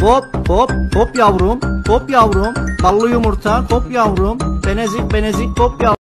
Hop hop hop yavrum hop yavrum. Ballı yumurta hop yavrum. Benezik benezik hop yavrum.